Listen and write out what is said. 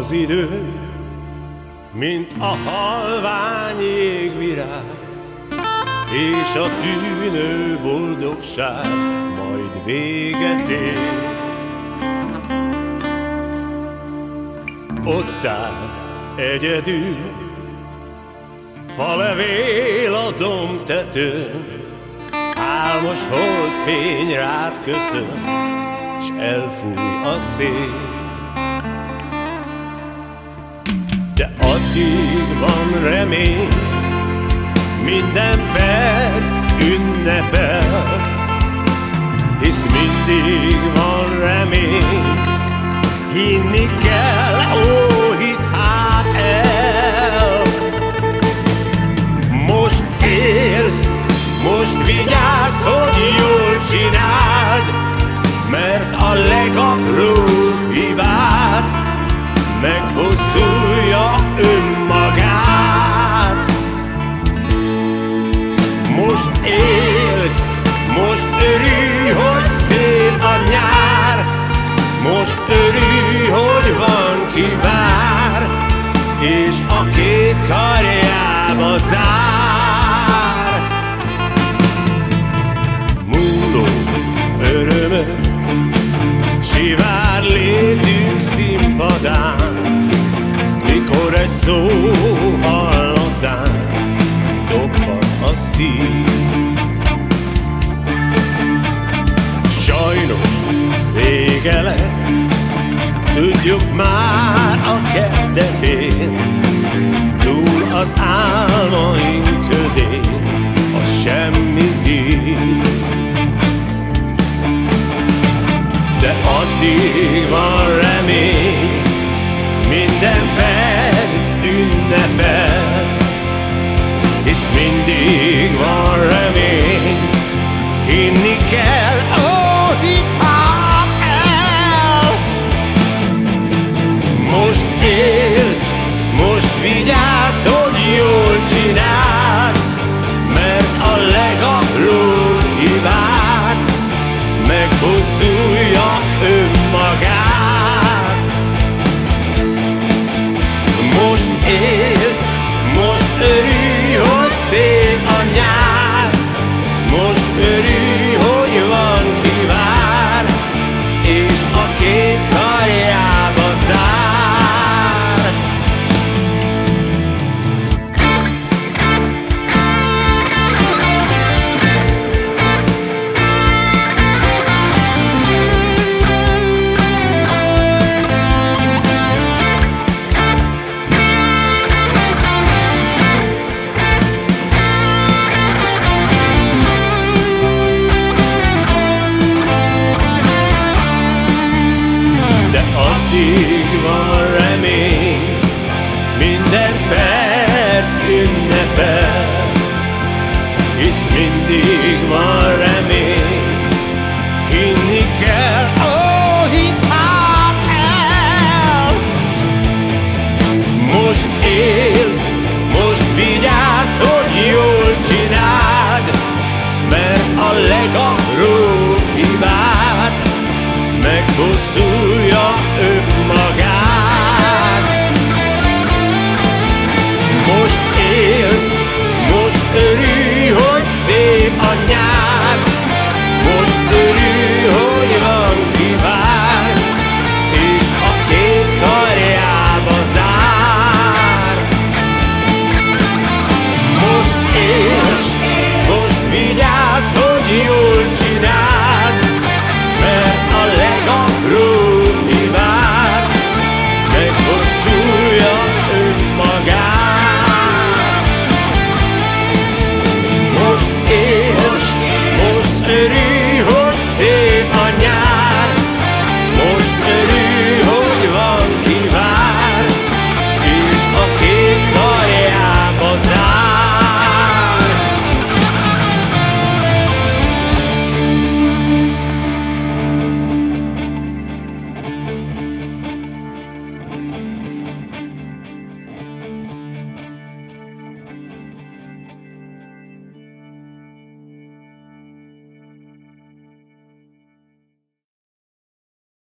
Az idő, mint a halvány jégvirág, és a tűnő boldogság majd véget ér. Ott állsz egyedül, falevél a domtetőn, álmos holdfény rád köszön, s elfúj a szél. De addig van remény, minden perc ünnepel, hisz mindig meghosszulja önmagát. Most élsz, szó hallatán dobban a szív. Sajnos vége lesz, tudjuk már a kezdetén, túl az álmaink ködén, a semmi hír. De addig van remény, hisz